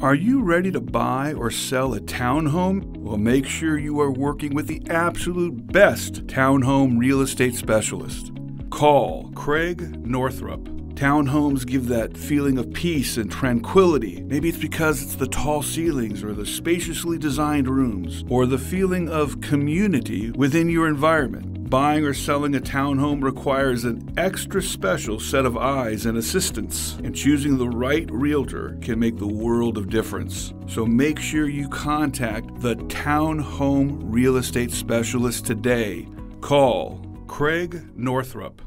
Are you ready to buy or sell a townhome? Well, make sure you are working with the absolute best townhome real estate specialist. Call Creig Northrop. Townhomes give that feeling of peace and tranquility. Maybe it's because it's the tall ceilings or the spaciously designed rooms or the feeling of community within your environment. Buying or selling a townhome requires an extra special set of eyes and assistance, and choosing the right realtor can make the world of difference. So make sure you contact the Townhome Real Estate Specialist today. Call Creig Northrop